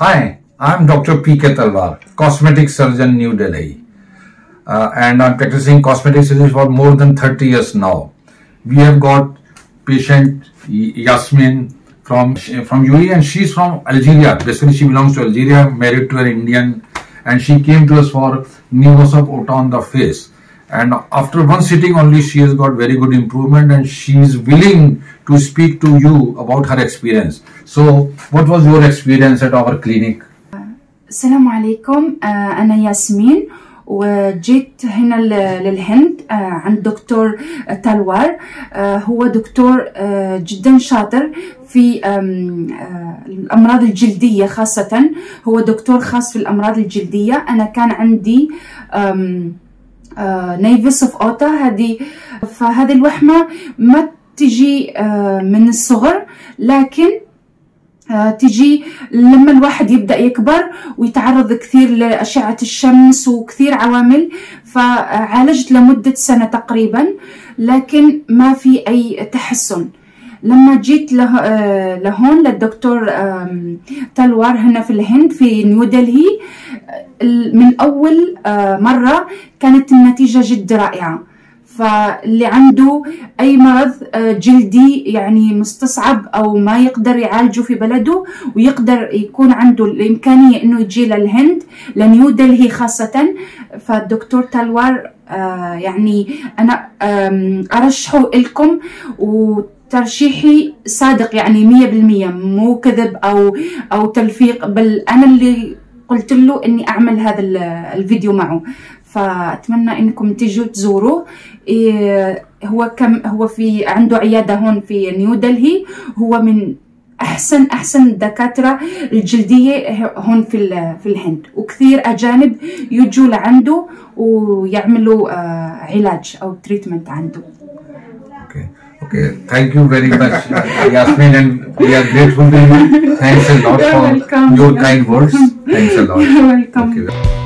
Hi, I'm Dr. P.K. Talwar, cosmetic surgeon, New Delhi. Uh, and I'm practicing cosmetic surgery for more than 30 years now. We have got patient Yasmin from from UAE and she's from Algeria. Basically, she belongs to Algeria, married to an Indian, and she came to us for nevus of ota on the face. And after one sitting only, she has got very good improvement, and she is willing to speak to you about her experience. So, what was your experience at our clinic? السلام عليكم أنا ياسمين وجيت هنا للهند عند دكتور تلوار هو دكتور جدا شاطر في الأمراض الجلدية خاصة هو دكتور خاص في الأمراض الجلدية أنا كان عندي Nevus of Ota هذه فهذه الوحمة ما تجي من الصغر لكن تجي لما الواحد يبدأ يكبر ويتعرض كثير لأشعة الشمس وكثير عوامل فعالجت لمدة سنة تقريبا لكن ما في أي تحسن. لما جيت له لهون للدكتور تلوار هنا في الهند في نيودلهي من أول مرة كانت النتيجة جد رائعة. فاللي عنده أي مرض جلدي يعني مستصعب أو ما يقدر يعالجه في بلده ويقدر يكون عنده الإمكانية إنه يجي للهند لنيو دلهي خاصة. فالدكتور تلوار يعني أنا أرشحه لكم و ترشيحي صادق يعني مية بالمية مو كذب أو أو تلفيق بل أنا اللي قلت له إني أعمل هذا الفيديو معه فأتمنى إنكم تجوا تزوروه إيه هو كم هو في عنده عيادة هون في نيو دلهي هو من أحسن أحسن الدكاترة الجلدية هون في في الهند وكثير أجانب يجوا لعنده ويعملوا علاج أو تريتمنت عنده. Okay. Okay, thank you very much, Yasmin, and we are grateful to you. Thanks a lot You're for welcome. your kind words. Thanks a lot. You're welcome. Okay.